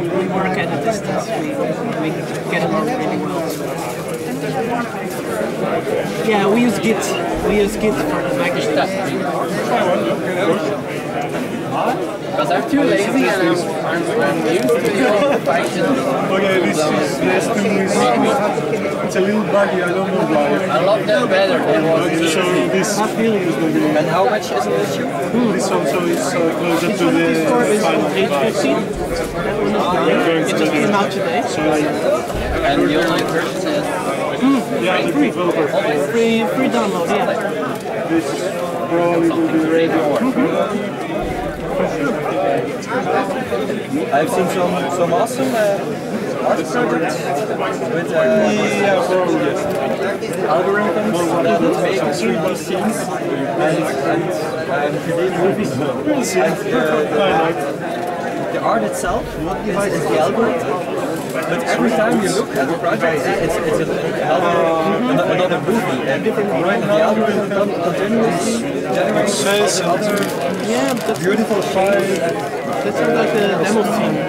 we work at a distance, we, we get along really well. Yeah, we use Git. We use Git for the package Because I'm too lazy and I'm, used to it. okay, this is it's a little buggy, I don't know why. I love that better than what Okay, so this is going to be. And how much is it issue? This also is uh, closer to the Store final page price. 15. That one is Going It just came out today. So, like, And the online version is yeah, the developer. Free, free download, yeah. This probably will be ready. I've seen some some awesome uh, art projects with uh, Yeah, yes. algorithms that make 3D scenes and, and, and 3D movies. And uh, the art itself is, is the algorithm. But every time you look at the project, it's, it's another, another movie. And the algorithm con- continuously generates other beautiful shapes. Sounds like a demo scene.